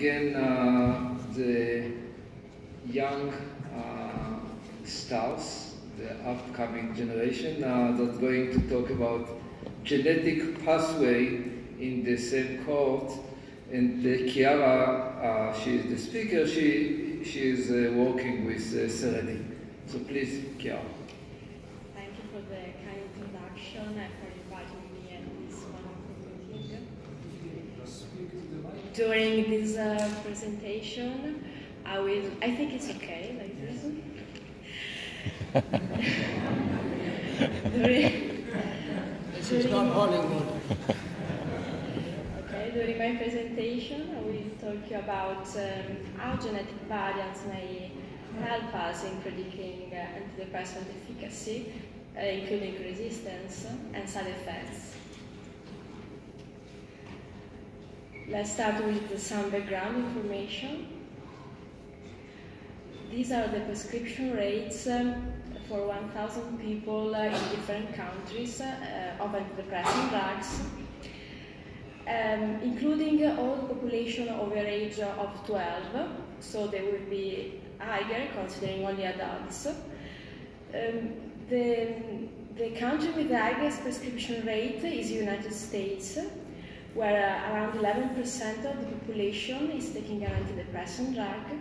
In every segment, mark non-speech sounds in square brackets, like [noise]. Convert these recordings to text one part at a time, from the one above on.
Again, uh, the young uh, stars, the upcoming generation, uh, that's going to talk about genetic pathway in the same court. And Chiara, uh, she is the speaker. She she is uh, working with uh, Serretti. So please, Chiara. Thank you for the kind introduction and for inviting me at this wonderful meeting. During this uh, presentation, I will. I think it's okay like this. [laughs] during, This is not Hollywood. okay, during my presentation, I will talk you about um, how genetic variants may help us in predicting uh, antidepressant efficacy, uh, including resistance and side effects. Let's start with some background information. These are the prescription rates um, for 1,000 people uh, in different countries uh, of antidepressant drugs, um, including all the population over age of 12, so they will be higher considering only adults. Um, the, the country with the highest prescription rate is United States, where uh, around 11% of the population is taking an antidepressant drug.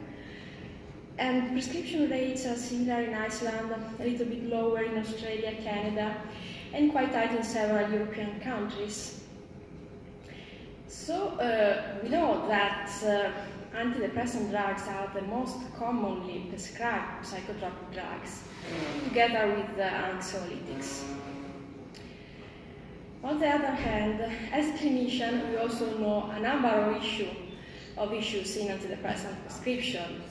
And prescription rates are similar in Iceland, a little bit lower in Australia, Canada, and quite high in several European countries. So uh, we know that uh, antidepressant drugs are the most commonly prescribed psychotropic drugs, together with the anxiolytics. On the other hand, as clinicians, we also know a number of, issue, of issues in antidepressant prescription.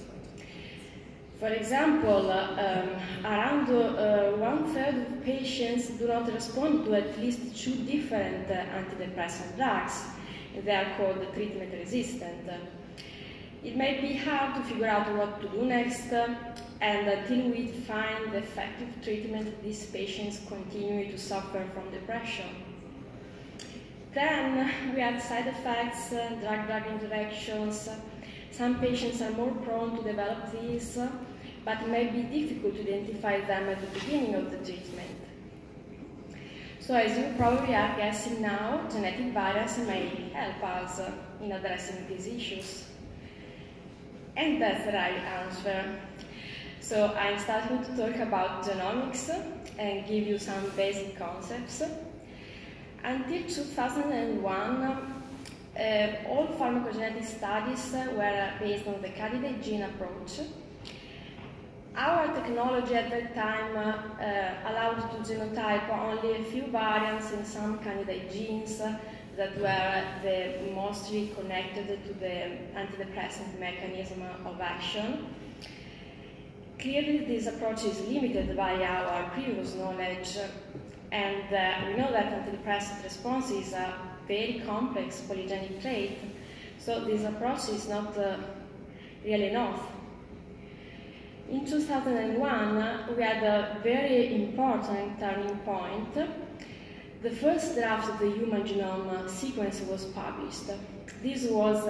For example, um, around uh, one third of patients do not respond to at least two different uh, antidepressant drugs. They are called treatment resistant. It may be hard to figure out what to do next, uh, and until we find effective treatment, these patients continue to suffer from depression. Then we have side effects, uh, drug-drug interactions. Some patients are more prone to develop these, but it may be difficult to identify them at the beginning of the treatment. So as you probably are guessing now, genetic variants may help us in addressing these issues. And that's the right answer. So I'm starting to talk about genomics and give you some basic concepts. Until 2001, uh, all pharmacogenetic studies were based on the candidate gene approach. Our technology at that time uh, allowed to genotype only a few variants in some candidate genes that were the mostly connected to the antidepressant mechanism of action. Clearly, this approach is limited by our previous knowledge, and uh, we know that antidepressant response is a very complex polygenic trait, so this approach is not uh, really enough. In 2001, we had a very important turning point. The first draft of the human genome sequence was published. This was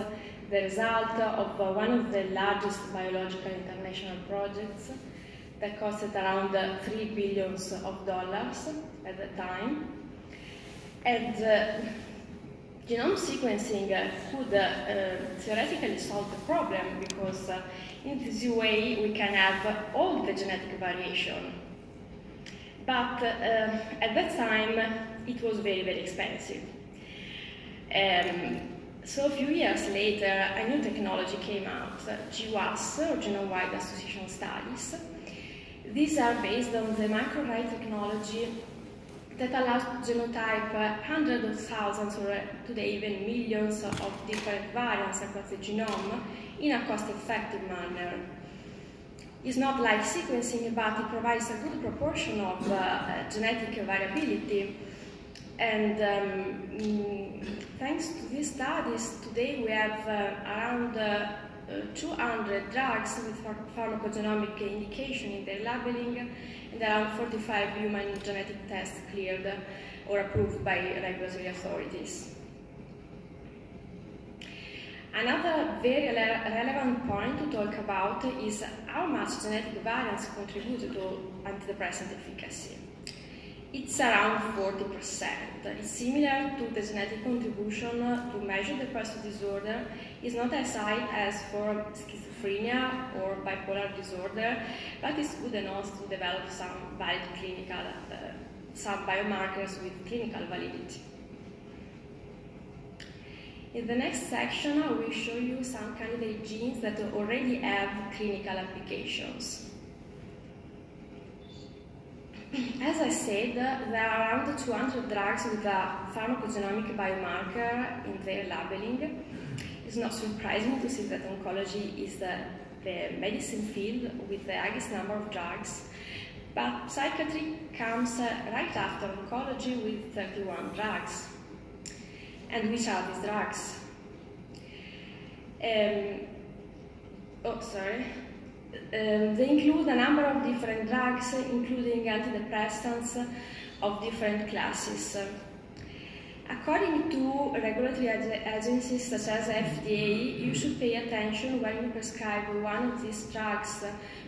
the result of one of the largest biological international projects that costed around three billions of dollars at the time. And uh, genome sequencing could uh, theoretically solve the problem because uh, in this way we can have all the genetic variation. But at that time it was very, very expensive. Um, so a few years later, a new technology came out, GWAS, or Genome-Wide Association Studies. These are based on the microarray technology that allows to genotype hundreds of thousands or today even millions of different variants across the genome in a cost-effective manner. It's not like sequencing, but it provides a good proportion of uh, genetic variability. And um, mm, thanks to these studies, today we have uh, around uh, 200 drugs with pharmacogenomic indication in their labeling and around 45 human genetic tests cleared or approved by regulatory authorities. Another very relevant point to talk about is how much genetic variance contribute to antidepressant efficacy. It's around 40%. It's similar to the genetic contribution to major depressive disorder. It's not as high as for schizophrenia or bipolar disorder, but it's good enough to develop some valid clinical, uh, some biomarkers with clinical validity. In the next section, I will show you some candidate genes that already have clinical applications. As I said, there are around 200 drugs with a pharmacogenomic biomarker in their labeling. It's not surprising to see that oncology is the, the medicine field with the highest number of drugs, but psychiatry comes right after oncology with 31 drugs. And which are these drugs? Um, oh, sorry. Um, they include a number of different drugs, including antidepressants of different classes. According to regulatory agencies such as FDA, you should pay attention when you prescribe one of these drugs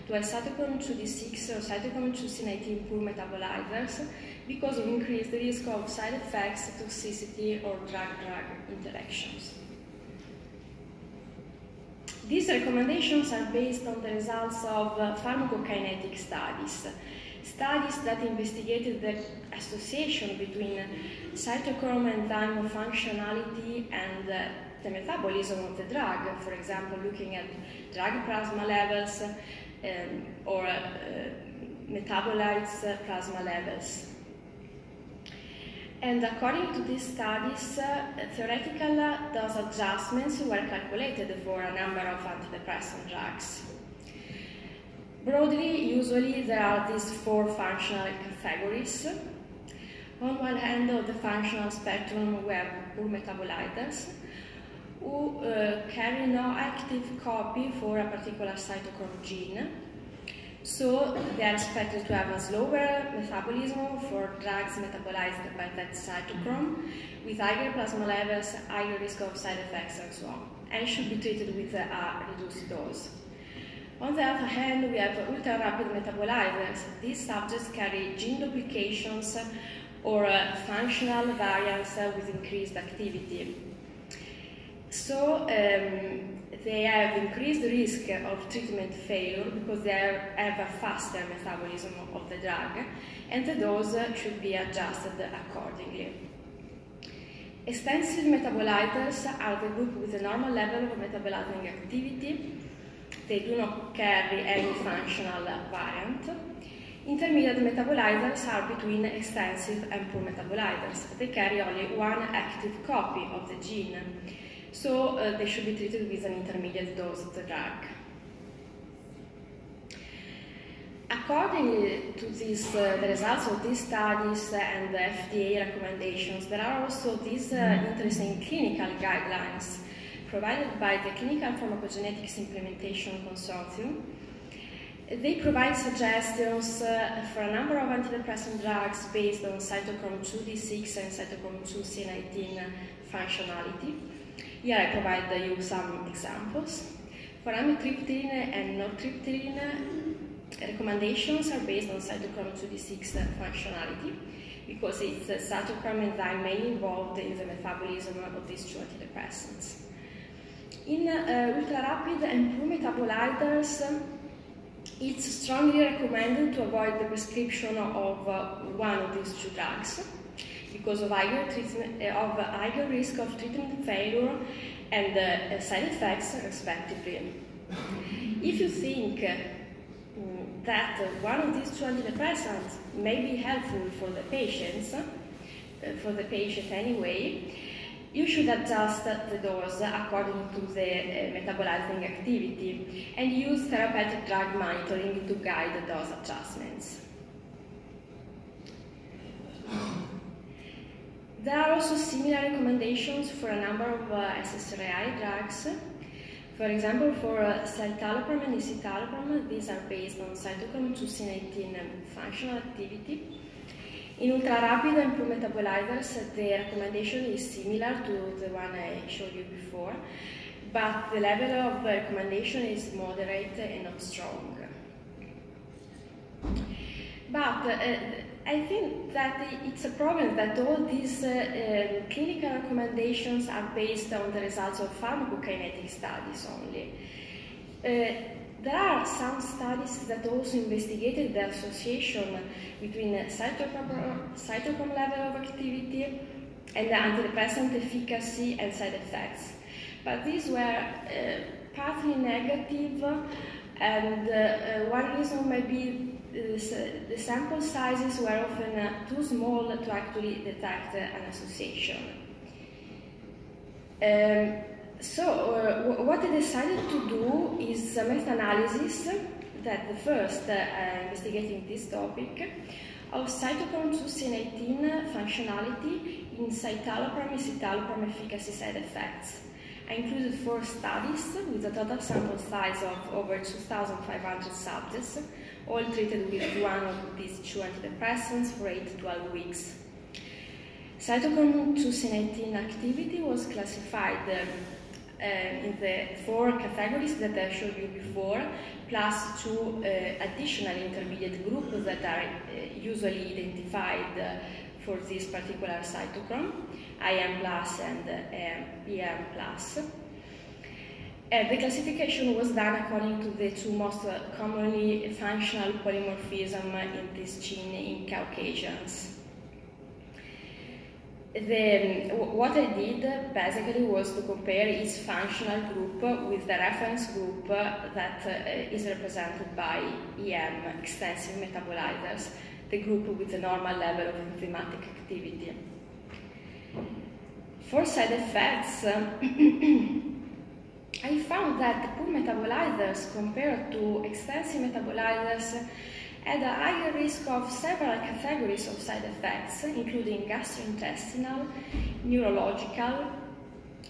to a cytochrome 2D6 or cytochrome 2C19 poor metabolizers because of increased risk of side effects, toxicity, or drug-drug interactions. These recommendations are based on the results of uh, pharmacokinetic studies, studies that investigated the association between cytochrome and enzyme functionality and uh, the metabolism of the drug, for example, looking at drug plasma levels um, or uh, metabolites plasma levels. And according to these studies, uh, theoretical dose adjustments were calculated for a number of antidepressant drugs. Broadly, usually there are these four functional categories. On one hand of the functional spectrum, we have poor metabolizers, who uh, carry no active copy for a particular cytochrome gene, so they are expected to have a slower metabolism for drugs metabolized by that cytochrome, with higher plasma levels, higher risk of side effects, and so on, and should be treated with a reduced dose. On the other hand, we have ultra-rapid metabolizers. These subjects carry gene duplications or uh, functional variants with increased activity. So um, they have increased risk of treatment failure because they have a faster metabolism of the drug and the dose should be adjusted accordingly. Extensive metabolizers are the group with a normal level of metabolizing activity. They do not carry any functional variant. Intermediate metabolizers are between extensive and poor metabolizers. They carry only one active copy of the gene so uh, they should be treated with an intermediate dose of the drug. According to this, uh, the results of these studies and the FDA recommendations, there are also these uh, interesting clinical guidelines provided by the Clinical Pharmacogenetics Implementation Consortium. They provide suggestions uh, for a number of antidepressant drugs based on cytochrome 2D6 and cytochrome 2C19 functionality. Here I provide you some examples. For amitriptyline and nortriptyline, recommendations are based on cytochrome 2D6 functionality because it's cytochrome enzyme mainly involved in the metabolism of these two antidepressants. In uh, ultra-rapid and poor metabolizers, it's strongly recommended to avoid the prescription of uh, one of these two drugs because of higher, treatment, uh, of higher risk of treatment failure and uh, side effects, respectively. if you think uh, that one of these two antidepressants may be helpful for the patients, for the patient anyway, you should adjust the dose according to the metabolizing activity and use therapeutic drug monitoring to guide the dose adjustments. There are also similar recommendations for a number of uh, SSRI drugs. For example, for uh, citalopram and escitalopram, these are based on cytochrome 2C19 functional activity. In ultra-rapid and poor metabolizers, the recommendation is similar to the one I showed you before. but the level of recommendation is moderate and not strong. But uh, I think that it's a problem that all these uh, uh, clinical recommendations are based on the results of pharmacokinetic studies only. Uh, there are some studies that also investigated the association between cytochrome, cytochrome level of activity and the antidepressant efficacy and side effects. But these were uh, partly negative, and uh, one reason may be the sample sizes were often uh, too small to actually detect uh, an association. Um, so, uh, what I decided to do is a meta-analysis that the first investigating this topic of cytochrome 2C19 functionality in citalopram and citalopram efficacy side effects. I included four studies with a total sample size of over 2,500 subjects, all treated with one of these two antidepressants for 8 to 12 weeks. Cytochrome 2C19 activity was classified uh, in the four categories that I showed you before, plus two uh, additional intermediate groups that are uh, usually identified uh, for this particular cytochrome, IM plus and uh, EM plus. Uh, the classification was done according to the two most commonly functional polymorphism in this gene in Caucasians. The, what I did basically was to compare its functional group with the reference group that uh, is represented by EM, extensive metabolizers, the group with the normal level of enzymatic activity. For side effects, [clears throat] I found that poor metabolizers compared to extensive metabolizers had a higher risk of several categories of side effects, including gastrointestinal, neurological,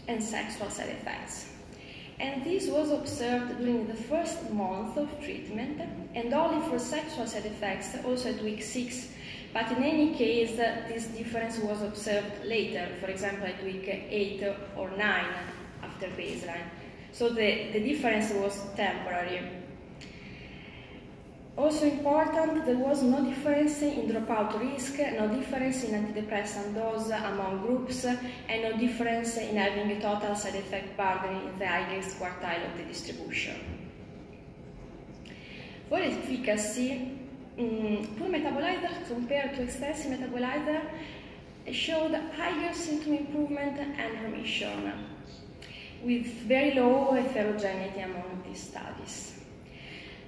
and sexual side effects. And this was observed during the first month of treatment, and only for sexual side effects, also at week 6. But in any case, this difference was observed later, for example, at week 8 or 9 after baseline. So the, the difference was temporary. Also important, there was no difference in dropout risk, no difference in antidepressant dose among groups, and no difference in having a total side effect burden in the highest quartile of the distribution. For efficacy, um, poor metabolizer compared to extensive metabolizer showed higher symptom improvement and remission with very low heterogeneity among these studies.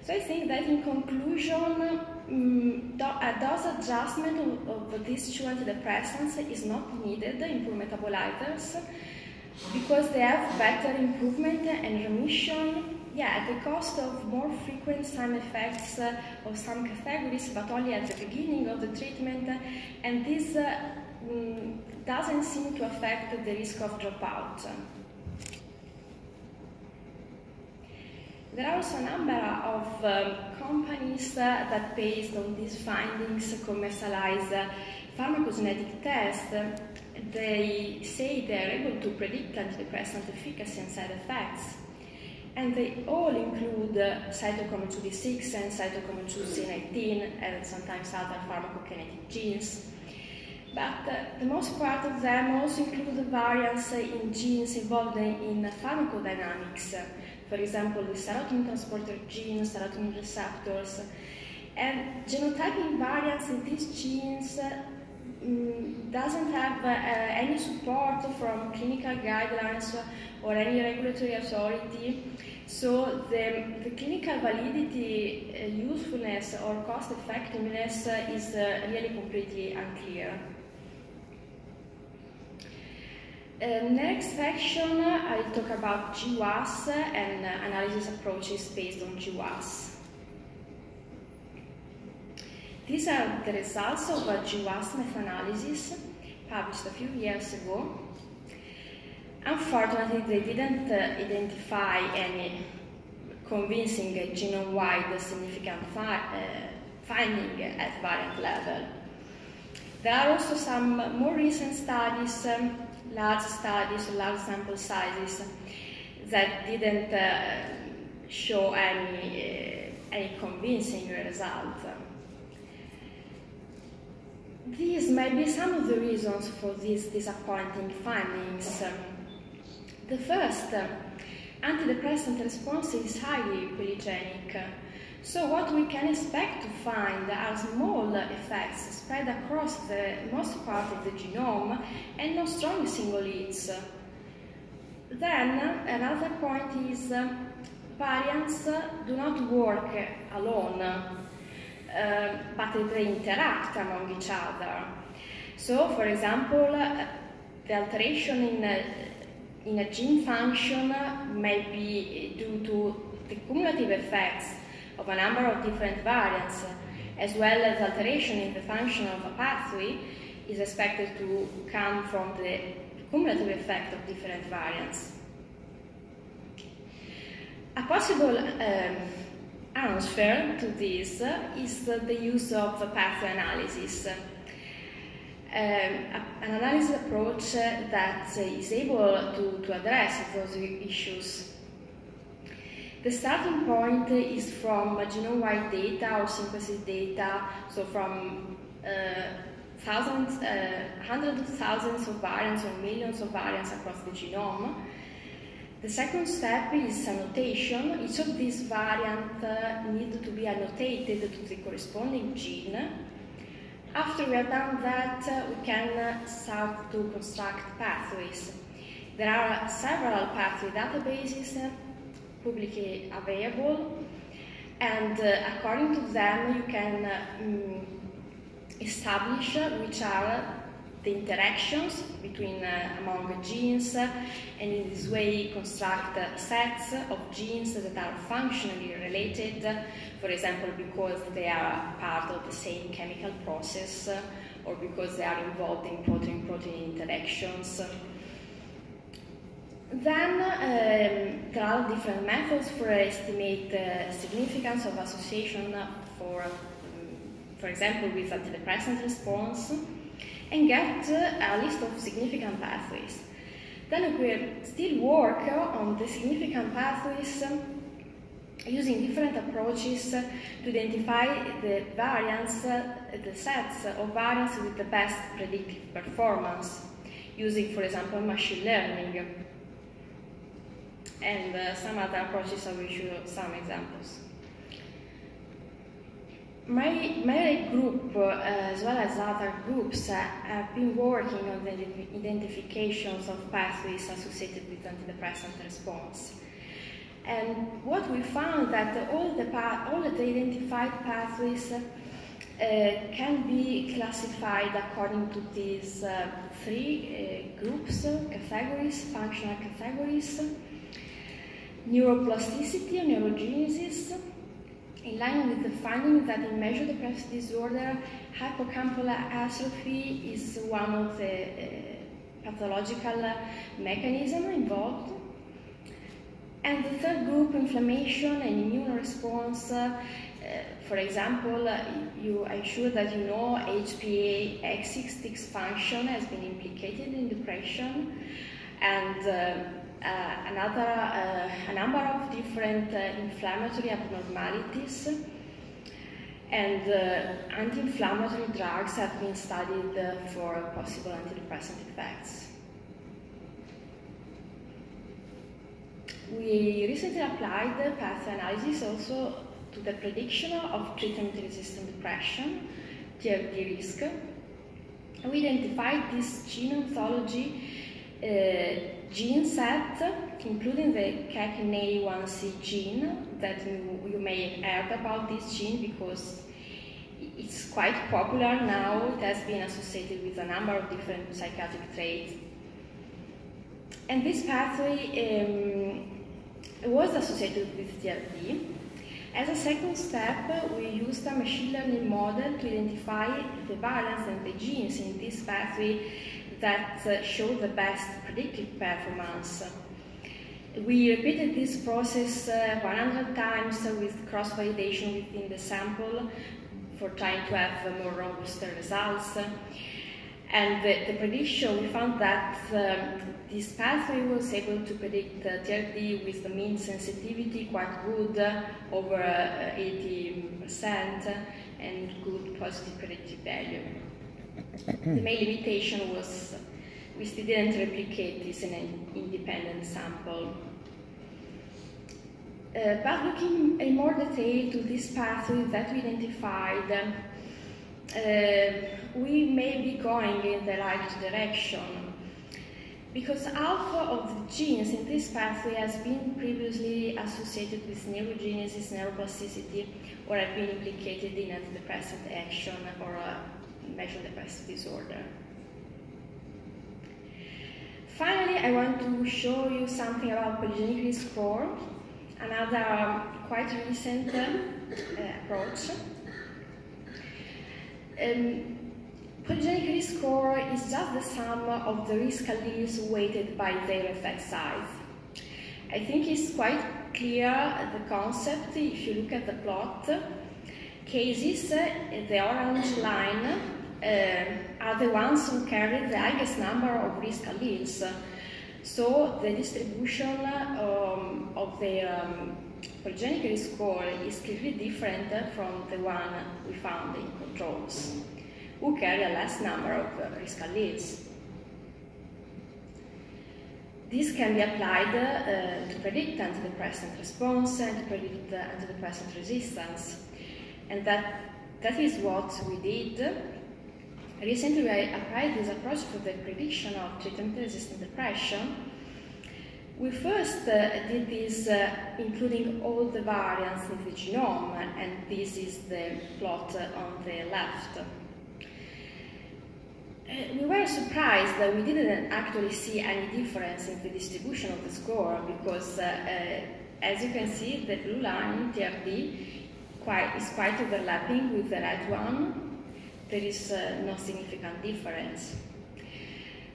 So I think that in conclusion, um, a dose adjustment of, of, these two antidepressants is not needed in poor metabolizers because they have better improvement and remission, yeah, at the cost of more frequent side effects uh, of some categories, but only at the beginning of the treatment, and this uh, um, doesn't seem to affect the risk of dropout. There are also a number of um, companies uh, that, based on these findings, commercialize uh, pharmacogenetic tests. They say they're able to predict antidepressant efficacy and side effects. And they all include uh, cytochrome 2D6 and cytochrome 2C19 and sometimes other pharmacokinetic genes. But uh, the most part of them also include variants in genes involved in pharmacodynamics for example, the serotonin transporter gene, serotonin receptors, and genotyping variants in these genes um, doesn't have uh, any support from clinical guidelines or any regulatory authority. So the, the clinical validity, uh, usefulness, or cost effectiveness is uh, really completely unclear. Uh, next section, I'll talk about GWAS and uh, analysis approaches based on GWAS. These are the results of a GWAS meta-analysis published a few years ago. Unfortunately, they didn't uh, identify any convincing genome-wide significant fi uh, finding at variant level. There are also some more recent studies um, large studies, large sample sizes, that didn't uh, show any, uh, any convincing result. These may be some of the reasons for these disappointing findings. The first, antidepressant response is highly polygenic. So what we can expect to find are small effects spread across the most part of the genome and no strong single hits. Then another point is uh, variants do not work alone, uh, but they interact among each other. So, for example, uh, the alteration in a, in a gene function may be due to the cumulative effects of a number of different variants, as well as alteration in the function of a pathway is expected to come from the cumulative effect of different variants. A possible um, answer to this is the use of pathway analysis. Um, an analysis approach that is able to, to address those issues. The starting point is from genome-wide data or synthesis data, so from uh, thousands, uh, hundreds of thousands of variants or millions of variants across the genome. The second step is annotation. Each of these variants uh, need to be annotated to the corresponding gene. After we have done that, uh, we can start to construct pathways. There are several pathway databases publicly available, and uh, according to them, you can um, establish which are the interactions between uh, among genes and in this way construct uh, sets of genes that are functionally related, for example, because they are part of the same chemical process or because they are involved in protein-protein interactions. Then um, there are different methods for estimate the significance of association for, um, for example, with antidepressant response and get a list of significant pathways. Then we will still work on the significant pathways using different approaches to identify the variants, the sets of variants with the best predictive performance, using, for example, machine learning. And uh, some other approaches, I will show some examples. My, my group, uh, as well as other groups, uh, have been working on the identifications of pathways associated with antidepressant response. And what we found that all the, all the identified pathways uh, can be classified according to these uh, three uh, groups, categories, functional categories, neuroplasticity or neurogenesis, in line with the finding that in major depressive disorder, hippocampal atrophy is one of the uh, pathological mechanisms involved. And the third group, inflammation and immune response. Uh, for example, you, I'm sure that you know HPA axis function has been implicated in depression. And uh, another, uh, a number of different uh, inflammatory abnormalities and anti-inflammatory drugs have been studied for possible antidepressant effects. We recently applied the path analysis also to the prediction of treatment-resistant depression, TRD risk. We identified this gene ontology uh, gene set, including the CACNA1C gene, that you, may have heard about this gene because it's quite popular now. It has been associated with a number of different psychiatric traits. And this pathway um, was associated with TRD. As a second step, we used a machine learning model to identify the variants and the genes in this pathway that uh, show the best predictive performance. We repeated this process uh, 100 times with cross-validation within the sample for trying to have more robust results. And the, the prediction, we found that um, this pathway was able to predict uh, TRD with the mean sensitivity quite good, uh, over uh, 80%, and good positive predictive value. The main limitation was we still didn't replicate this in an independent sample. Uh, but looking in more detail to this pathway that we identified, uh, we may be going in the right direction because alpha of the genes in this pathway has been previously associated with neurogenesis, neuroplasticity, or have been implicated in antidepressant action or a major depressive disorder. Finally, I want to show you something about polygenic risk score, another quite recent uh, approach. Um, polygenic risk score is just the sum of the risk alleles weighted by their effect size. I think it's quite clear the concept if you look at the plot. Cases, the orange line, uh, are the ones who carry the highest number of risk alleles. So the distribution um, of the um, polygenic risk score is clearly different from the one we found in controls, who carry a less number of uh, risk alleles. This can be applied uh, to predict antidepressant response and to predict uh, antidepressant resistance. And that, that is what we did. Recently, I applied this approach to the prediction of treatment-resistant depression we first uh, did this uh, including all the variants in the genome, and this is the plot uh, on the left. Uh, we were surprised that we didn't actually see any difference in the distribution of the score because, uh, uh, as you can see, the blue line, TRD, quite, is quite overlapping with the red one. There is no significant difference.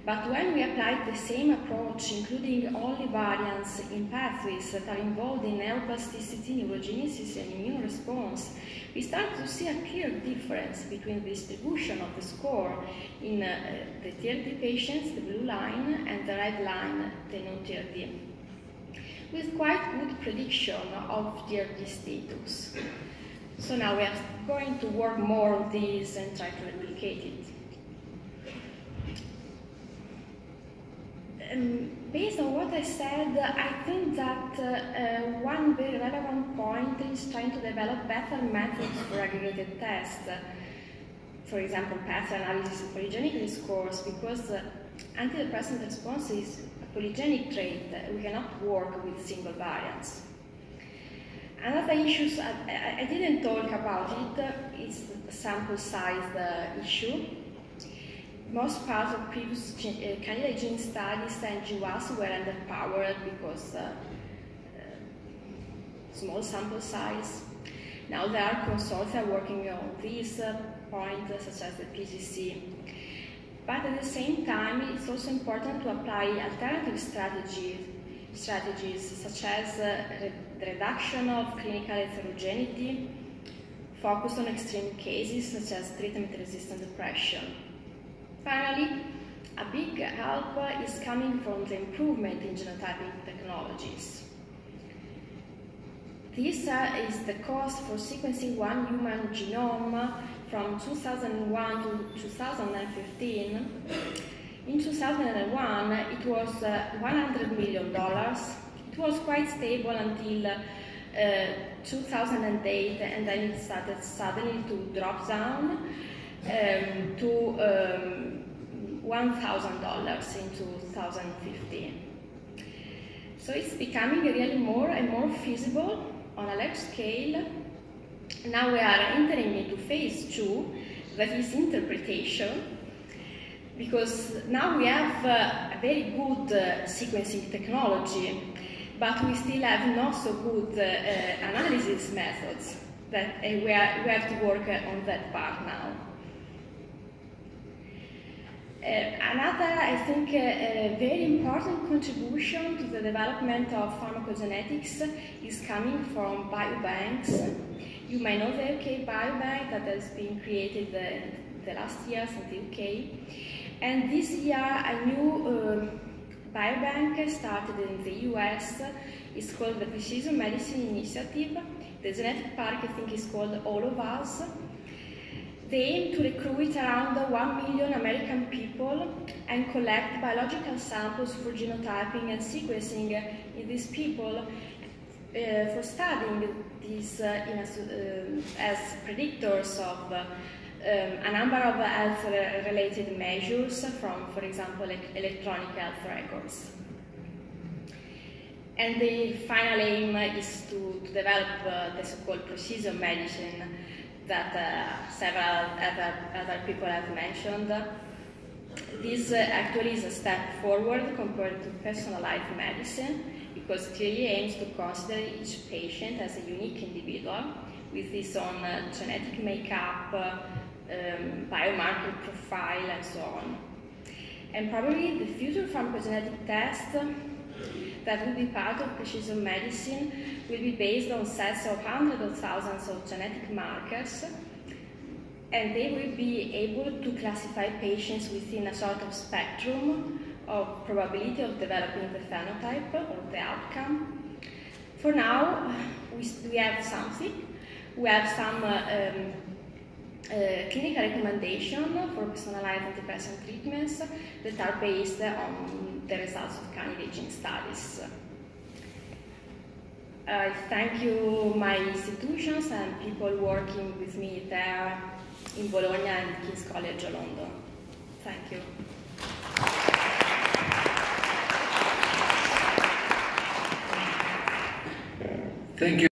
But when we applied the same approach, including only variants in pathways that are involved in neuroplasticity, neurogenesis, and immune response, we start to see a clear difference between the distribution of the score in uh, the TRD patients, the blue line, and the red line, the non-TRD, with quite good prediction of TRD status. So now we are going to work more on this and try to replicate it. um, based on what I said, I think that uh, uh, one very relevant point is trying to develop better methods for aggregated tests. For example, path analysis of polygenic scores, because uh, antidepressant response is a polygenic trait. We cannot work with single variants. Another issue, I, I, didn't talk about it, is the sample size uh, issue most parts of previous uh, candidate gene studies and GWAS were underpowered because uh, uh, small sample size. Now there are consortia working on these uh, points, such as the PGC. But at the same time, it's also important to apply alternative strategies, strategies such as uh, re reduction of clinical heterogeneity, focus on extreme cases such as treatment-resistant depression, Finally, a big help is coming from the improvement in genotyping technologies. This uh, is the cost for sequencing one human genome from 2001 to 2015. In 2001, it was uh, $100 million. It was quite stable until uh, 2008, and then it started suddenly to drop down um, to um, $1,000 in 2015. So it's becoming really more and more feasible on a large scale. Now we are entering into phase two, that is interpretation, because now we have uh, a very good uh, sequencing technology, but we still have not so good uh, uh analysis methods that uh, we, are, we have to work uh, on that part now. Another, I think, very important contribution to the development of pharmacogenetics is coming from biobanks. You may know the UK Biobank that has been created in the last years in the UK. And this year, a new uh, biobank started in the US. It's called the Precision Medicine Initiative. The genetic park, I think, is called All of Us. They aim to recruit around 1 million American people and collect biological samples for genotyping and sequencing in these people uh, for studying these uh, a, uh, as predictors of uh, a number of health-related measures from, for example, electronic health records. And the final aim is to, to develop uh, the so-called precision medicine that uh, several other, other people have mentioned. This uh, actually is a step forward compared to personalized medicine because it really aims to consider each patient as a unique individual with his own uh, genetic makeup, um, biomarker profile, and so on. And probably the future pharmacogenetic test that will be part of precision medicine will be based on sets of hundreds of thousands of genetic markers and they will be able to classify patients within a sort of spectrum of probability of developing the phenotype or the outcome. For now, we, we have something. We have some uh, um, uh, clinical recommendations for personalized antidepressant treatments that are based on the results of candidate gene studies. I thank you, my institutions and people working with me there in Bologna and King's College London. Thank you.